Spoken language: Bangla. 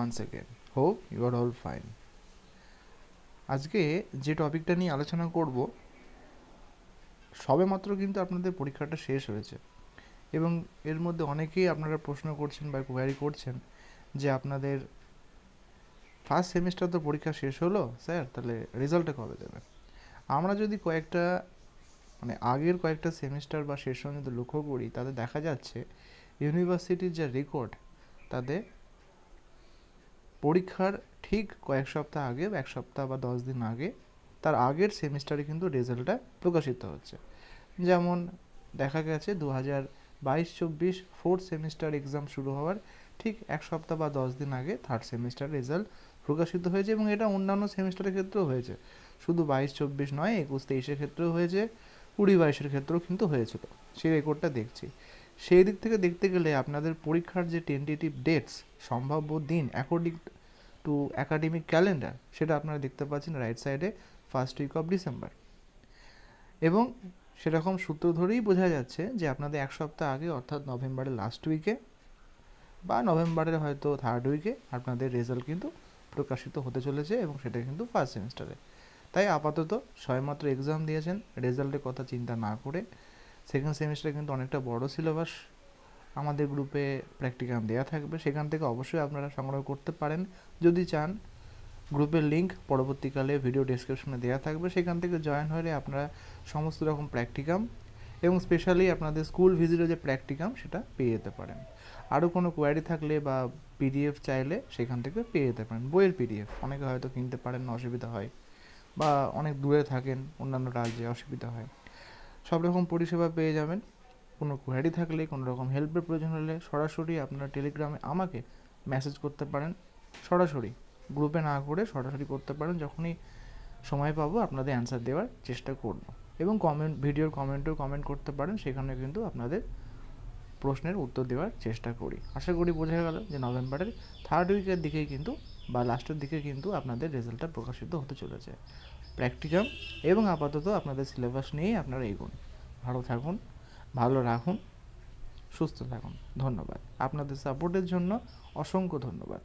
once again. Hope you are all fine. আজকে যে টপিকটা নিয়ে আলোচনা করব, সবেমাত্র কিন্তু আপনাদের পরীক্ষাটা শেষ হয়েছে এবং এর মধ্যে অনেকেই আপনারা প্রশ্ন করছেন বা কোয়ারি করছেন যে আপনাদের ফার্স্ট সেমিস্টার তো পরীক্ষা শেষ হলো, স্যার, তাহলে রেজাল্টটা কবে দেবে আমরা যদি কয়েকটা মানে আগের কয়েকটা সেমিস্টার বা সেশন যদি লক্ষ্য করি, তাতে দেখা যাচ্ছে ইউনিভার্সিটির যে রেকর্ড তাদের পরীক্ষার ঠিক কয়েক সপ্তাহ আগে, এক সপ্তাহ বা দশ দিন আগে, তার আগের সেমিস্টারে কিন্তু রেজাল্টটা প্রকাশিত হচ্ছে। যেমন দেখা গেছে দু হাজার বাইশ চব্বিশ ফোর্থ সেমিস্টার এক্সাম শুরু হওয়ার ঠিক এক সপ্তাহ বা দশ দিন আগে থার্ড সেমিস্টার রেজাল্ট প্রকাশিত হয়েছে এবং এটা অন্যান্য সেমিস্টারের ক্ষেত্রেও হয়েছে। শুধু বাইশ চব্বিশ নয়, একুশ তেইশের ক্ষেত্রেও হয়েছে, কুড়ি বাইশের ক্ষেত্রেও কিন্তু হয়েছিল। সেই রেকর্ডটা দেখছি। সেই দিক থেকে দেখতে গেলে আপনাদের পরীক্ষার যে টেন্টেটিভ ডেটস সম্ভাব্য দিন অ্যাকর্ডিং টু অ্যাকাডেমিক ক্যালেন্ডার সেটা আপনারা দেখতে পাচ্ছেন রাইট সাইডে ফার্স্ট উইক অফ ডিসেম্বর এবং সেরকম সূত্র ধরেই বোঝা যাচ্ছে যে আপনাদের এক সপ্তাহ আগে, অর্থাৎ নভেম্বরের লাস্ট উইকে বা নভেম্বরের হয়তো থার্ড উইকে আপনাদের রেজাল্ট কিন্তু প্রকাশিত হতে চলেছে এবং সেটা কিন্তু ফার্স্ট সেমিস্টারে তাই আপাতত সবেমাত্র এক্সাম দিয়েছেন রেজাল্টের কথা চিন্তা না করে সেকেন্ড সেমিস্টারে কিন্তু অনেকটা বড় সিলেবাস আমাদের গ্রুপে প্র্যাকটিকাম দেওয়া থাকবে। সেখান থেকে অবশ্যই আপনারা সংগ্রহ করতে পারেন। যদি চান গ্রুপের লিঙ্ক পরবর্তীকালে ভিডিও ডেসক্রিপশনে দেওয়া থাকবে। সেখান থেকে জয়েন হলে আপনারা সমস্ত রকম প্র্যাকটিকাম এবং স্পেশালি আপনাদের স্কুল ভিজিটের যে প্র্যাকটিকাম সেটা পেয়ে যেতে পারেন। আরও কোনো কোয়ারি থাকলে বা পিডিএফ চাইলে সেখান থেকে পেয়ে যেতে পারেন। বইয়ের পিডিএফ অনেকে হয়তো কিনতে পারেন না অসুবিধা হয় বা অনেক দূরে থাকেন, অন্যান্য রাজ্যে অসুবিধা হয়। সব রকম পরিষেবা পেয়ে যাবেন। কোনো কোয়ারি থাকলে, কোনো রকম হেল্পের প্রয়োজন হলে সরাসরি আপনারা টেলিগ্রামে আমাকে মেসেজ করতে পারেন। সরাসরি গ্রুপে না করে সরাসরি করতে পারেন, যখনই সময় পাবো আপনাদের অ্যান্সার দেওয়ার চেষ্টা করব। এবং কমেন্ট ভিডিওর কমেন্টেও কমেন্ট করতে পারেন, সেখানে কিন্তু আপনাদের প্রশ্নের উত্তর দেওয়ার চেষ্টা করি। আশা করি বোঝা গেল যে নভেম্বরের থার্ড উইকের দিকেই কিন্তু বা লাস্টের দিকে কিন্তু আপনাদের রেজাল্টটা প্রকাশিত হতে চলেছে। প্র্যাকটিকাম এবং আপাতত আপনাদের সিলেবাস নিয়েই আপনারা এগোন। ভালো থাকুন। ভালো রাখুন সুস্থ থাকুন। ধন্যবাদ। আপনাদের সাপোর্টের জন্য অসংখ্য ধন্যবাদ।